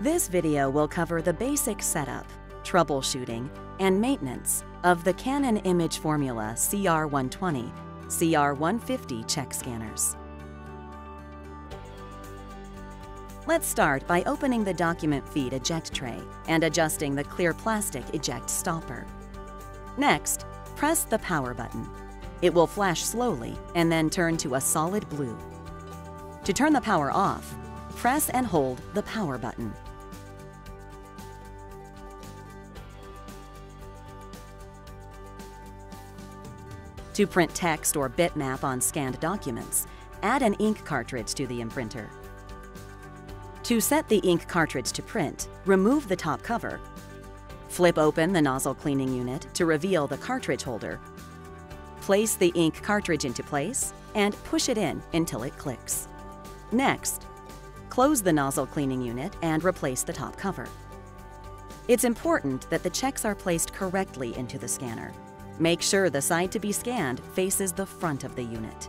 This video will cover the basic setup, troubleshooting, and maintenance of the Canon imageFORMULA CR120, CR150 check scanners. Let's start by opening the document feed eject tray and adjusting the clear plastic eject stopper. Next, press the power button. It will flash slowly and then turn to a solid blue. To turn the power off, press and hold the power button. To print text or bitmap on scanned documents, add an ink cartridge to the imprinter. To set the ink cartridge to print, remove the top cover. Flip open the nozzle cleaning unit to reveal the cartridge holder. Place the ink cartridge into place and push it in until it clicks. Next, close the nozzle cleaning unit and replace the top cover. It's important that the checks are placed correctly into the scanner. Make sure the side to be scanned faces the front of the unit.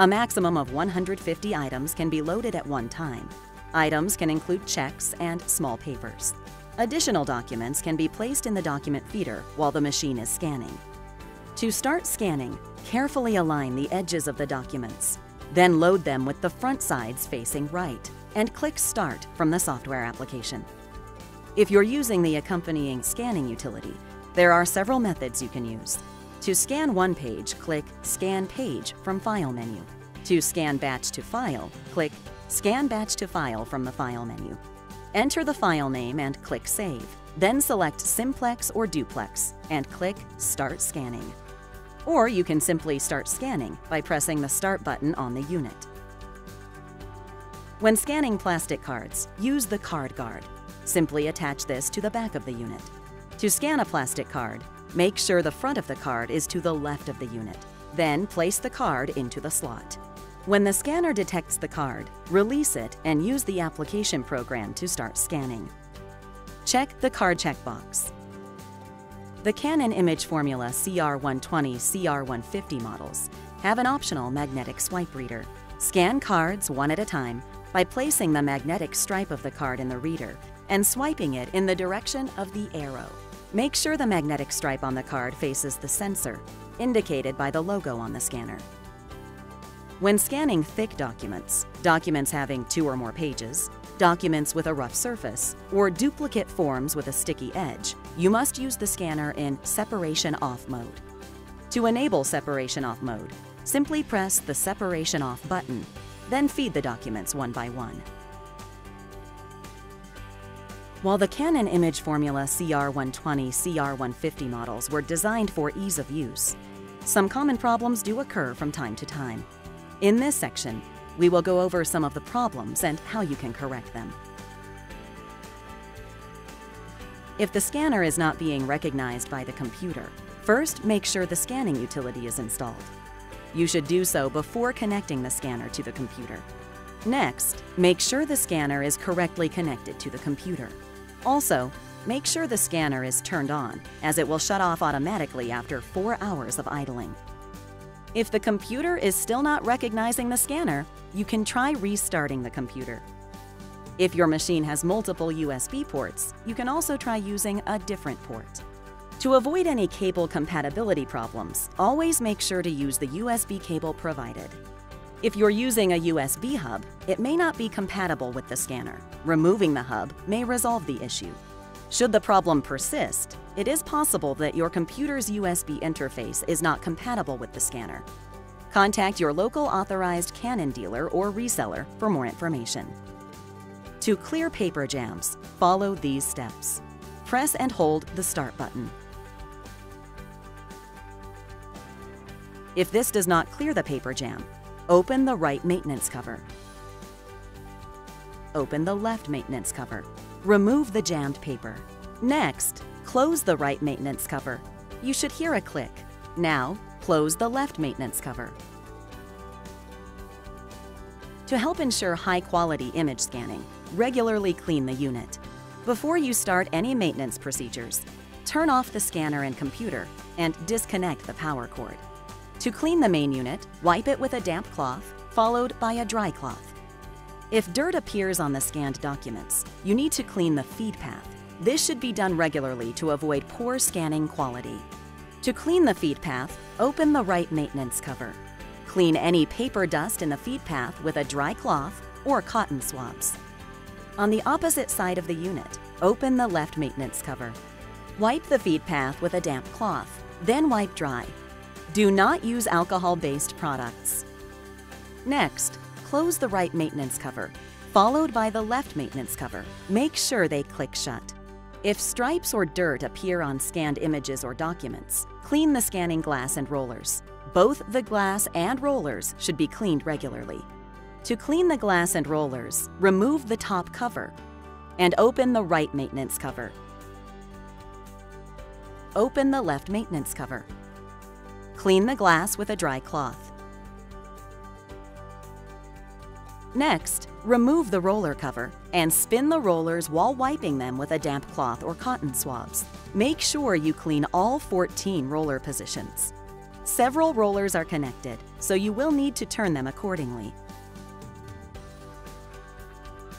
A maximum of 150 items can be loaded at one time. Items can include checks and small papers. Additional documents can be placed in the document feeder while the machine is scanning. To start scanning, carefully align the edges of the documents. Then load them with the front sides facing right and click Start from the software application. If you're using the accompanying scanning utility, there are several methods you can use. To scan one page, click Scan Page from File menu. To scan batch to file, click Scan Batch to File from the File menu. Enter the file name and click Save. Then select Simplex or Duplex and click Start Scanning. Or you can simply start scanning by pressing the Start button on the unit. When scanning plastic cards, use the Card Guard. Simply attach this to the back of the unit. To scan a plastic card, make sure the front of the card is to the left of the unit. Then place the card into the slot. When the scanner detects the card, release it and use the application program to start scanning. Check the card checkbox. The Canon imageFORMULA CR120 CR150 models have an optional magnetic swipe reader. Scan cards one at a time by placing the magnetic stripe of the card in the reader and swiping it in the direction of the arrow. Make sure the magnetic stripe on the card faces the sensor, indicated by the logo on the scanner. When scanning thick documents, documents having two or more pages, documents with a rough surface, or duplicate forms with a sticky edge, you must use the scanner in Separation Off mode. To enable Separation Off mode, simply press the Separation Off button, then feed the documents one by one. While the Canon imageFORMULA CR120 CR150 models were designed for ease of use, some common problems do occur from time to time. In this section, we will go over some of the problems and how you can correct them. If the scanner is not being recognized by the computer, first make sure the scanning utility is installed. You should do so before connecting the scanner to the computer. Next, make sure the scanner is correctly connected to the computer. Also, make sure the scanner is turned on, as it will shut off automatically after 4 hours of idling. If the computer is still not recognizing the scanner, you can try restarting the computer. If your machine has multiple USB ports, you can also try using a different port. To avoid any cable compatibility problems, always make sure to use the USB cable provided. If you're using a USB hub, it may not be compatible with the scanner. Removing the hub may resolve the issue. Should the problem persist, it is possible that your computer's USB interface is not compatible with the scanner. Contact your local authorized Canon dealer or reseller for more information. To clear paper jams, follow these steps. Press and hold the Start button. If this does not clear the paper jam, Open the right maintenance cover. Open the left maintenance cover. Remove the jammed paper. Next, close the right maintenance cover. You should hear a click. Now, close the left maintenance cover. To help ensure high-quality image scanning, regularly clean the unit. Before you start any maintenance procedures, turn off the scanner and computer and disconnect the power cord. To clean the main unit, wipe it with a damp cloth, followed by a dry cloth. If dirt appears on the scanned documents, you need to clean the feed path. This should be done regularly to avoid poor scanning quality. To clean the feed path, open the right maintenance cover. Clean any paper dust in the feed path with a dry cloth or cotton swabs. On the opposite side of the unit, open the left maintenance cover. Wipe the feed path with a damp cloth, then wipe dry. Do not use alcohol-based products. Next, close the right maintenance cover, followed by the left maintenance cover. Make sure they click shut. If stripes or dirt appear on scanned images or documents, clean the scanning glass and rollers. Both the glass and rollers should be cleaned regularly. To clean the glass and rollers, remove the top cover and open the right maintenance cover. Open the left maintenance cover. Clean the glass with a dry cloth. Next, remove the roller cover and spin the rollers while wiping them with a damp cloth or cotton swabs. Make sure you clean all 14 roller positions. Several rollers are connected, so you will need to turn them accordingly.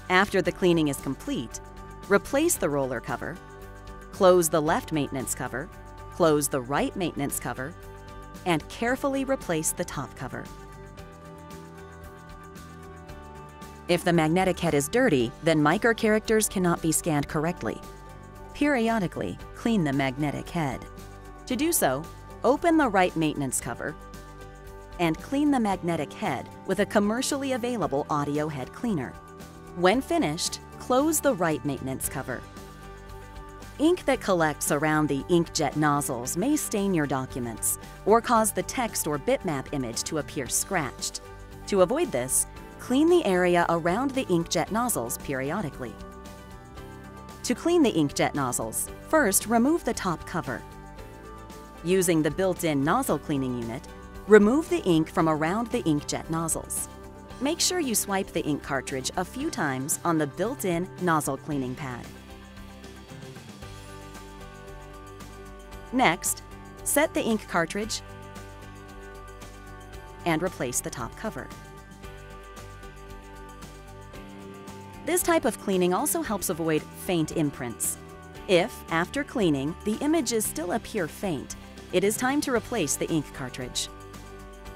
After the cleaning is complete, replace the roller cover, close the left maintenance cover, close the right maintenance cover, and carefully replace the top cover. If the magnetic head is dirty, then MICR characters cannot be scanned correctly. Periodically, clean the magnetic head. To do so, open the right maintenance cover and clean the magnetic head with a commercially available audio head cleaner. When finished, close the right maintenance cover. Ink that collects around the inkjet nozzles may stain your documents or cause the text or bitmap image to appear scratched. To avoid this, clean the area around the inkjet nozzles periodically. To clean the inkjet nozzles, first remove the top cover. Using the built-in nozzle cleaning unit, remove the ink from around the inkjet nozzles. Make sure you swipe the ink cartridge a few times on the built-in nozzle cleaning pad. Next, set the ink cartridge and replace the top cover. This type of cleaning also helps avoid faint imprints. If, after cleaning, the images still appear faint, it is time to replace the ink cartridge.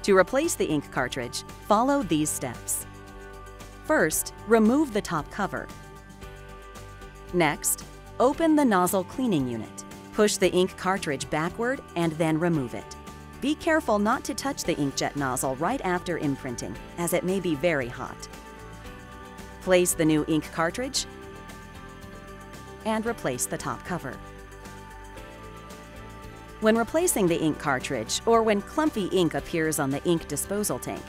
To replace the ink cartridge, follow these steps. First, remove the top cover. Next, open the nozzle cleaning unit. Push the ink cartridge backward and then remove it. Be careful not to touch the inkjet nozzle right after imprinting, as it may be very hot. Place the new ink cartridge and replace the top cover. When replacing the ink cartridge, or when clumpy ink appears on the ink disposal tank,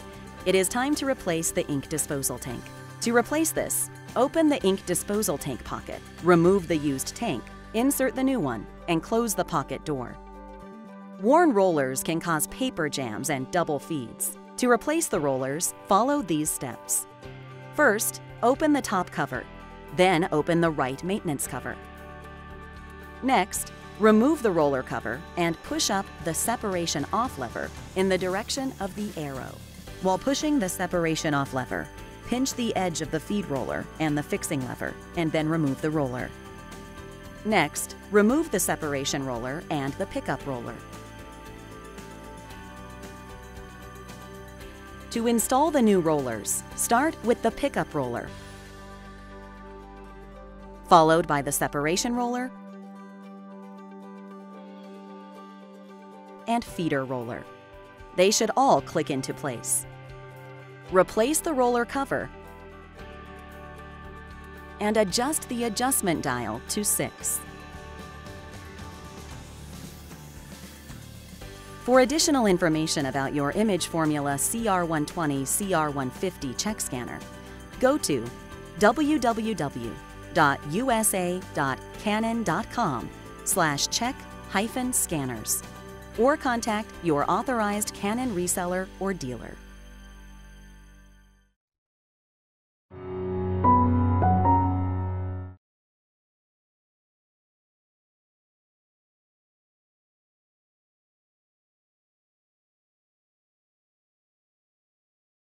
it is time to replace the ink disposal tank. To replace this, open the ink disposal tank pocket, remove the used tank, insert the new one, and close the pocket door. Worn rollers can cause paper jams and double feeds. To replace the rollers, follow these steps. First, open the top cover, then open the right maintenance cover. Next, remove the roller cover and push up the separation off lever in the direction of the arrow. While pushing the separation off lever, pinch the edge of the feed roller and the fixing lever, and then remove the roller. Next, remove the separation roller and the pickup roller. To install the new rollers, start with the pickup roller, followed by the separation roller and feeder roller. They should all click into place. Replace the roller cover and adjust the adjustment dial to 6. For additional information about your imageFORMULA CR120 CR150 check scanner, go to www.usa.canon.com slash check hyphen scanners or contact your authorized Canon reseller or dealer.